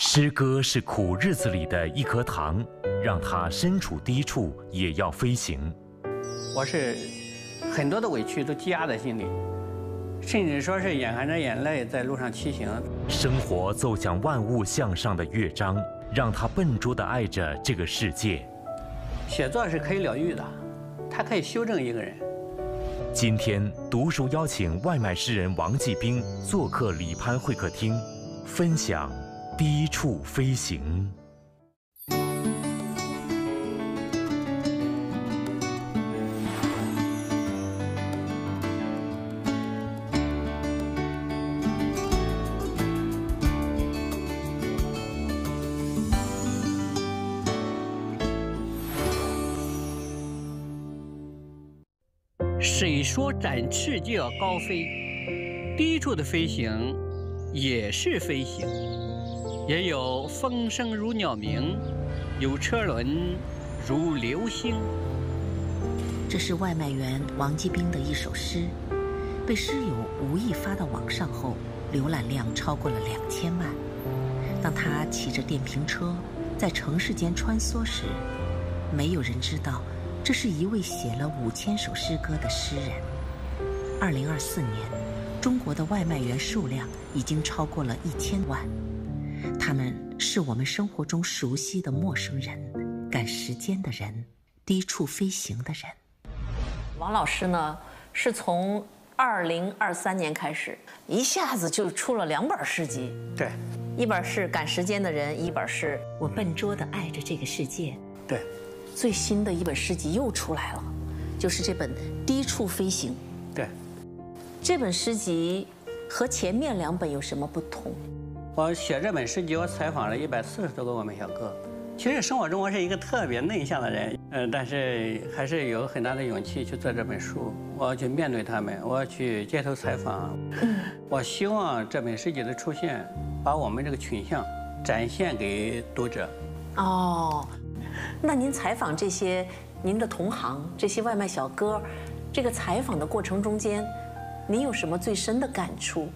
诗歌是苦日子里的一颗糖，让他身处低处也要飞行。我是很多的委屈都积压在心里，甚至说是眼含着眼泪在路上骑行。生活奏响万物向上的乐章，让他笨拙地爱着这个世界。写作是可以疗愈的，它可以修正一个人。今天读书邀请外卖诗人王继兵做客李潘会客厅，分享。低处飞行。谁说展翅就要高飞？低处的飞行也是飞行。也有风声如鸟鸣，有车轮如流星。这是外卖员王继兵的一首诗，被诗友无意发到网上后，浏览量超过了两千万。当他骑着电瓶车在城市间穿梭时，没有人知道，这是一位写了五千首诗歌的诗人。二零二四年，中国的外卖员数量已经超过了一千万。他们是我们生活中熟悉的陌生人，赶时间的人，低处飞行的人。王老师呢，是从二零二三年开始，一下子就出了两本诗集。对，一本是《赶时间的人》，一本是我笨拙地爱着这个世界。对，最新的一本诗集又出来了，就是这本《低处飞行》。对，这本诗集和前面两本有什么不同？我写这本诗集，我采访了一百四十多个外卖小哥。其实生活中我是一个特别内向的人，嗯，但是还是有很大的勇气去做这本书。我要去面对他们，我要去街头采访。我希望这本诗集的出现，把我们这个群像展现给读者。哦，那您采访这些您的同行，这些外卖小哥，这个采访的过程中间，您有什么最深的感触？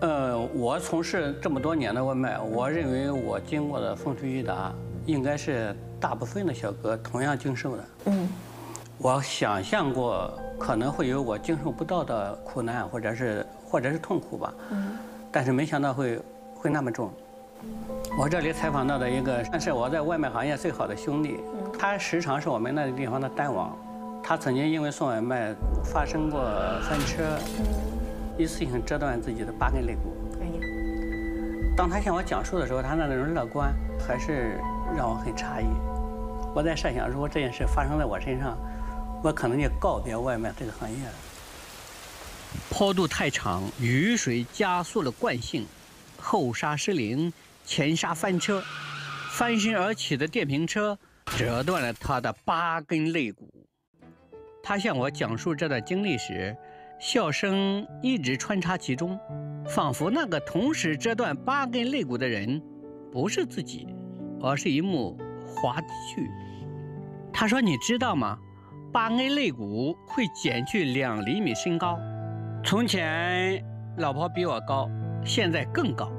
呃，我从事这么多年的外卖，我认为我经过的风吹雨打，应该是大部分的小哥同样经受的。嗯，我想象过可能会有我经受不到的苦难，或者是或者是痛苦吧。嗯，但是没想到会会那么重。我这里采访到的一个，算是我在外卖行业最好的兄弟，他时常是我们那个地方的单王，他曾经因为送外卖发生过翻车。一次性折断自己的八根肋骨。哎呀！当他向我讲述的时候，他那种乐观还是让我很诧异。我在设想，如果这件事发生在我身上，我可能就告别外卖这个行业了。坡度太长，雨水加速了惯性，后刹失灵，前刹翻车，翻身而起的电瓶车折断了他的八根肋骨。他向我讲述这段经历时。笑声一直穿插其中，仿佛那个同时折断八根肋骨的人，不是自己，而是一幕滑稽剧。他说：“你知道吗？八根肋骨会减去两厘米身高。从前老婆比我高，现在更高。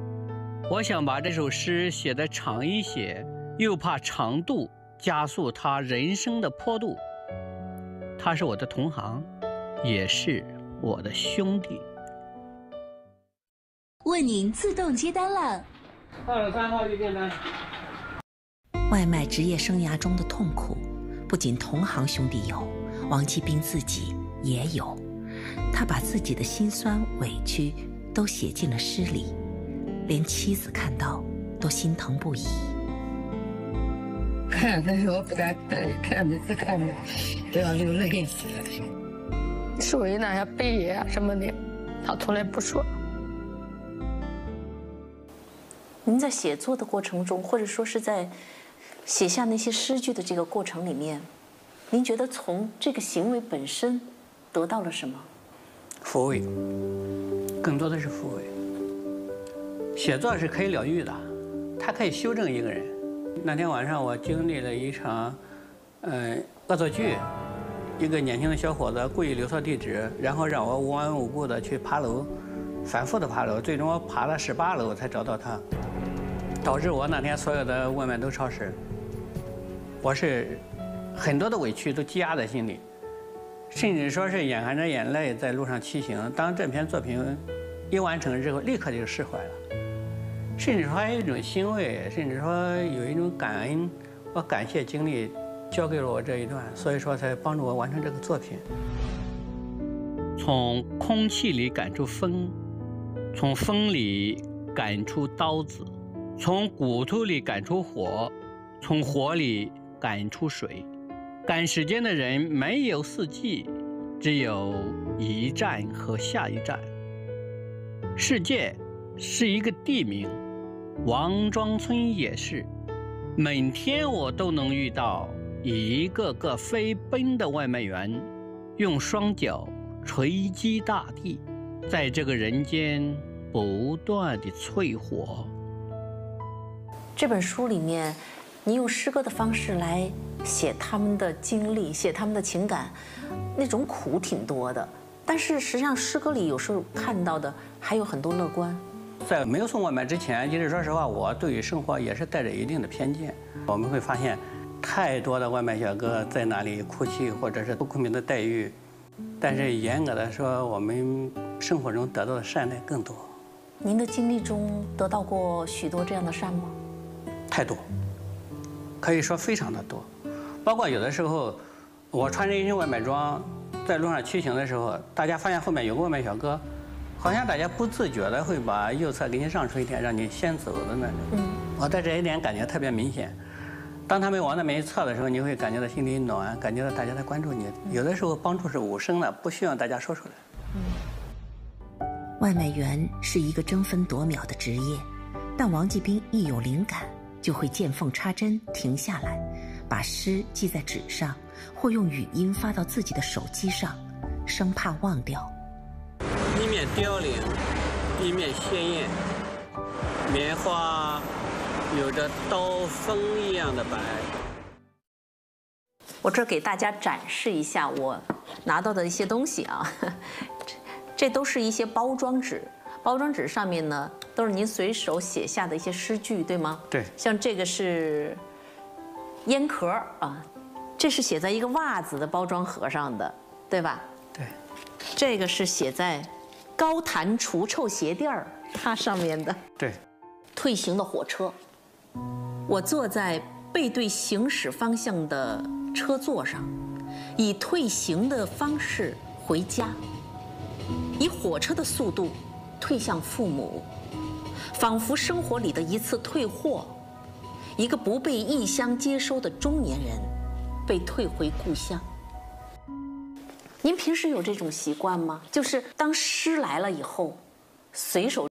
我想把这首诗写得长一些，又怕长度加速他人生的坡度。他是我的同行，也是。”我的兄弟，问您自动接单了。二十三号预订单。外卖职业生涯中的痛苦，不仅同行兄弟有，王继兵自己也有。他把自己的辛酸委屈都写进了诗里，连妻子看到都心疼不已。看，但是我不敢看，看每次看着都要流泪。属于那些悲哀啊什么的，他从来不说。您在写作的过程中，或者说是在写下那些诗句的这个过程里面，您觉得从这个行为本身得到了什么？抚慰，更多的是抚慰。写作是可以疗愈的，它可以修正一个人。那天晚上我经历了一场，呃，恶作剧。一个年轻的小伙子故意留错地址，然后让我无缘无故的去爬楼，反复的爬楼，最终我爬了十八楼才找到他，导致我那天所有的外卖都超时。我是很多的委屈都积压在心里，甚至说是眼含着眼泪在路上骑行。当这篇作品一完成之后，立刻就释怀了，甚至说还有一种欣慰，甚至说有一种感恩，我感谢经历。交给了我这一段，所以说才帮助我完成这个作品。从空气里赶出风，从风里赶出刀子，从骨头里赶出火，从火里赶出水。赶时间的人没有四季，只有一站和下一站。世界是一个地名，王庄村也是。每天我都能遇到。一个个飞奔的外卖员，用双脚锤击大地，在这个人间不断的淬火。这本书里面，你用诗歌的方式来写他们的经历，写他们的情感，那种苦挺多的。但是实际上，诗歌里有时候看到的还有很多乐观。在没有送外卖之前，其实说实话，我对于生活也是带着一定的偏见。我们会发现。太多的外卖小哥在那里哭泣，或者是不公平的待遇。但是严格的说，我们生活中得到的善待更多。您的经历中得到过许多这样的善吗？太多，可以说非常的多。包括有的时候，我穿着一身外卖装，在路上骑行的时候，大家发现后面有个外卖小哥，好像大家不自觉的会把右侧给你让出一点，让你先走的那种。嗯，我在这一点感觉特别明显。当他们往那边一侧的时候，你会感觉到心里暖，感觉到大家在关注你。有的时候帮助是无声的，不需要大家说出来。嗯，外卖员是一个争分夺秒的职业，但王继兵一有灵感，就会见缝插针停下来，把诗记在纸上，或用语音发到自己的手机上，生怕忘掉。一面凋零，一面鲜艳，棉花。有着刀锋一样的白。我这给大家展示一下我拿到的一些东西啊，这这都是一些包装纸，包装纸上面呢都是您随手写下的一些诗句，对吗？对。像这个是烟壳啊，这是写在一个袜子的包装盒上的，对吧？对。这个是写在高弹除臭鞋垫儿它上面的。对。退行的火车。我坐在背对行驶方向的车座上，以退行的方式回家，以火车的速度退向父母，仿佛生活里的一次退货，一个不被异乡接收的中年人，被退回故乡。您平时有这种习惯吗？就是当诗来了以后，随手。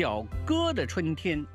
小哥的春天，